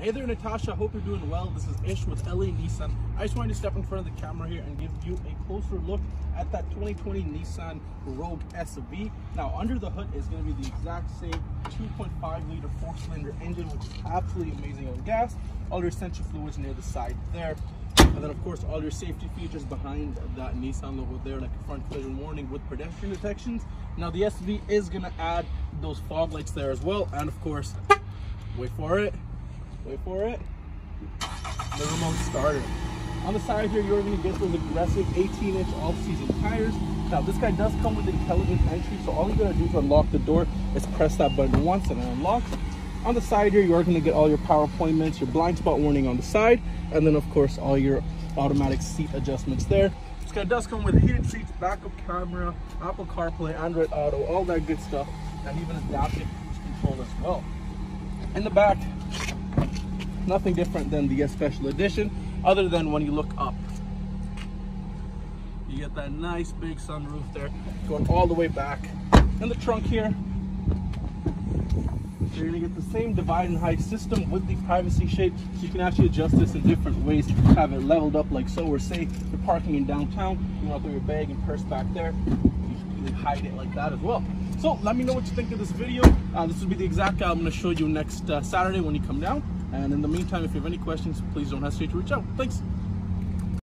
Hey there, Natasha. Hope you're doing well. This is Ish with LA Nissan. I just wanted to step in front of the camera here and give you a closer look at that 2020 Nissan Rogue SV. Now, under the hood is going to be the exact same 2.5 liter four cylinder engine, which is absolutely amazing on gas. All your central fluids near the side there. And then, of course, all your safety features behind that Nissan logo there, like a front collision warning with pedestrian detections. Now, the SV is going to add those fog lights there as well. And, of course, wait for it wait for it, the remote starter. On the side here, you're gonna get those aggressive 18 inch all-season tires. Now this guy does come with intelligent entry, so all you gotta do to unlock the door is press that button once and it unlocks. On the side here, you are gonna get all your power appointments, your blind spot warning on the side, and then of course all your automatic seat adjustments there. This guy does come with heated seats, backup camera, Apple CarPlay, Android Auto, all that good stuff, and even adaptive cruise control as well. In the back, nothing different than the uh, special edition other than when you look up. You get that nice big sunroof there going all the way back. In the trunk here. You're gonna get the same Divide-N-Hide system with the privacy shade so you can actually adjust this in different ways have it leveled up like so. Or say you're parking in downtown. You want to throw your bag and purse back there hide it like that as well so let me know what you think of this video uh, this will be the exact guy i'm going to show you next uh, saturday when you come down and in the meantime, if you have any questions, please don't hesitate to reach out. Thanks.